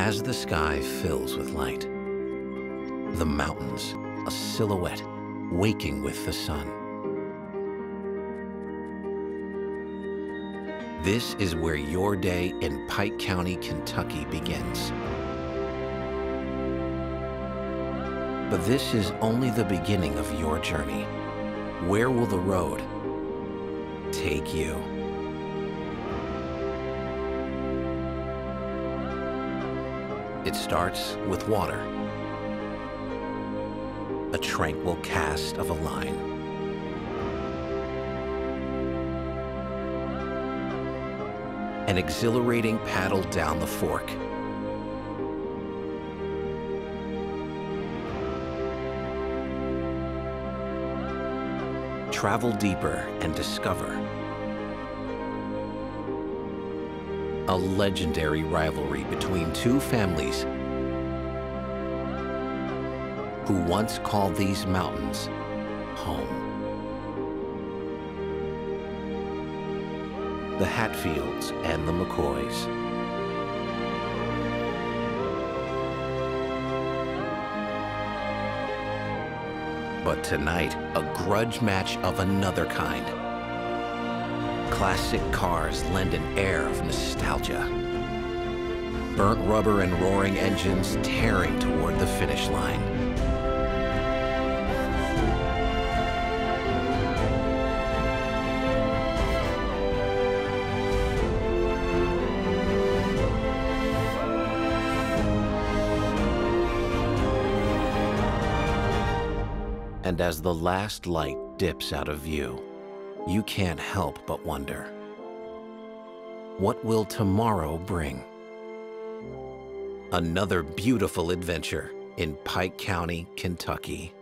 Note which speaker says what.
Speaker 1: As the sky fills with light, the mountains, a silhouette, waking with the sun. This is where your day in Pike County, Kentucky begins. But this is only the beginning of your journey. Where will the road take you? It starts with water, a tranquil cast of a line. An exhilarating paddle down the fork. Travel deeper and discover a legendary rivalry between two families who once called these mountains home. The Hatfields and the McCoys. But tonight, a grudge match of another kind. Classic cars lend an air of nostalgia. Burnt rubber and roaring engines tearing toward the finish line. And as the last light dips out of view, you can't help but wonder what will tomorrow bring? Another beautiful adventure in Pike County, Kentucky.